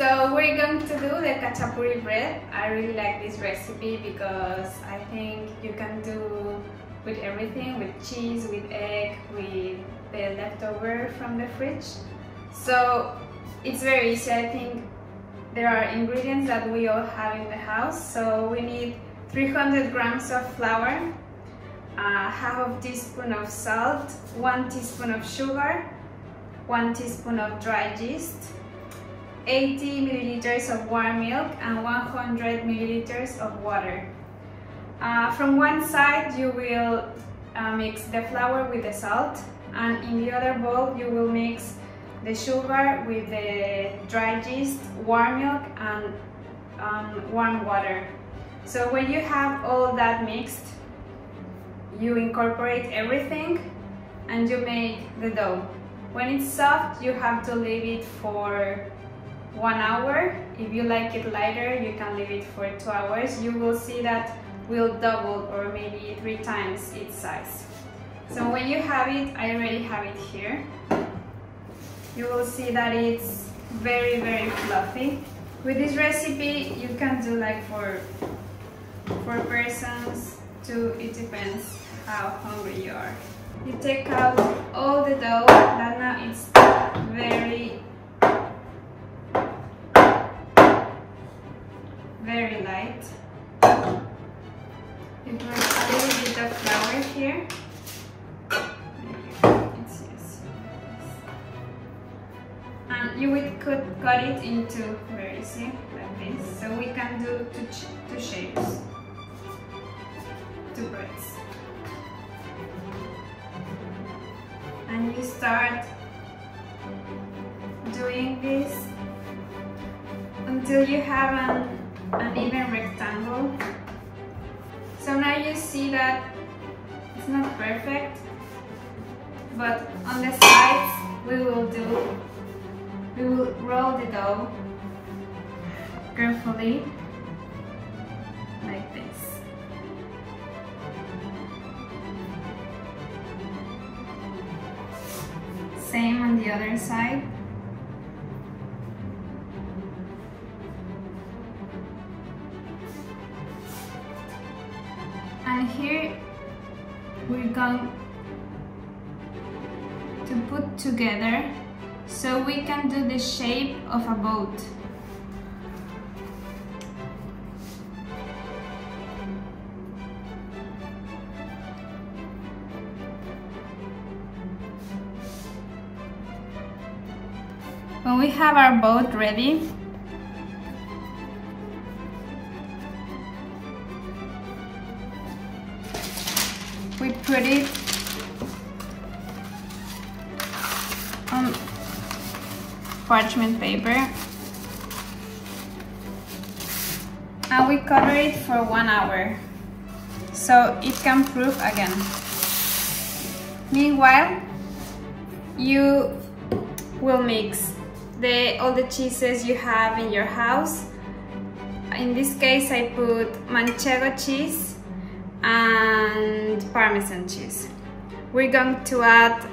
going to do the khachapuri bread. I really like this recipe because I think you can do with everything, with cheese, with egg, with the leftover from the fridge. So it's very easy. I think there are ingredients that we all have in the house. So we need 300 grams of flour, uh, half of teaspoon of salt, one teaspoon of sugar, one teaspoon of dry yeast, 80 milliliters of warm milk and 100 milliliters of water. Uh, from one side you will uh, mix the flour with the salt and in the other bowl you will mix the sugar with the dry yeast, warm milk and um, warm water. So when you have all that mixed, you incorporate everything and you make the dough. When it's soft, you have to leave it for one hour. If you like it lighter, you can leave it for two hours. You will see that will double or maybe three times its size. So when you have it, I already have it here. You will see that it's very, very fluffy. With this recipe, you can do like for four persons, two, it depends how hungry you are. You take out all the dough, that now it's very very here. And you would cut, cut it into very easy, like this. So we can do two, two shapes, two breads. And you start doing this until you have an an even rectangle. So now you see that it's not perfect, but on the sides we will do, we will roll the dough carefully like this. Same on the other side. We're going to put together so we can do the shape of a boat. When we have our boat ready, it on um, parchment paper and we cover it for one hour so it can proof again. Meanwhile, you will mix the, all the cheeses you have in your house. In this case, I put manchego cheese and parmesan cheese. We're going to add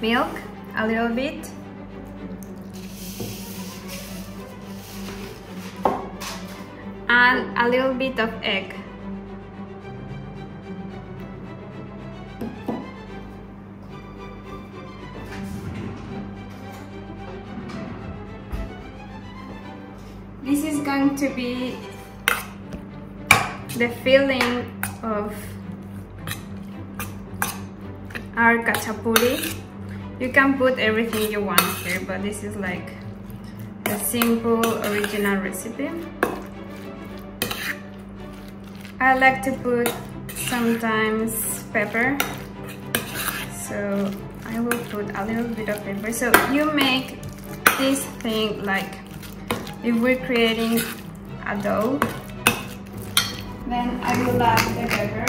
milk, a little bit. And a little bit of egg. This is going to be the filling of our khachapuri. You can put everything you want here, but this is like a simple original recipe. I like to put sometimes pepper, so I will put a little bit of pepper. So you make this thing like if we're creating a dough then I will add the pepper.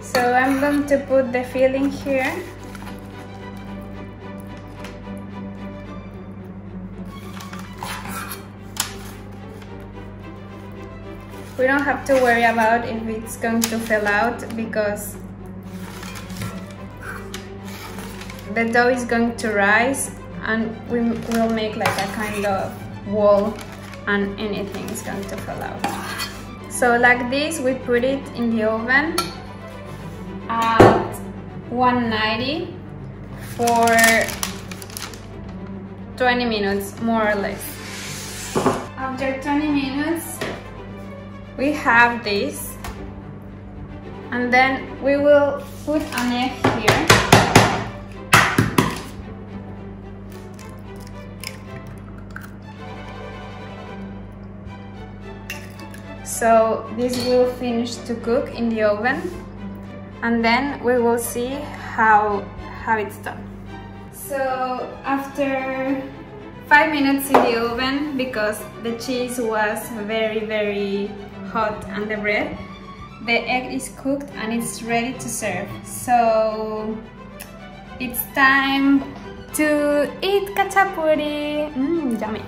So I'm going to put the filling here. we don't have to worry about if it's going to fill out because the dough is going to rise and we will make like a kind of wall and anything is going to fall out. So like this we put it in the oven at 190 for 20 minutes more or less. After 20 minutes we have this and then we will put an egg here so this will finish to cook in the oven and then we will see how how it's done. So after five minutes in the oven because the cheese was very very hot and the bread the egg is cooked and it's ready to serve. So it's time to eat khachapuri mm, yummy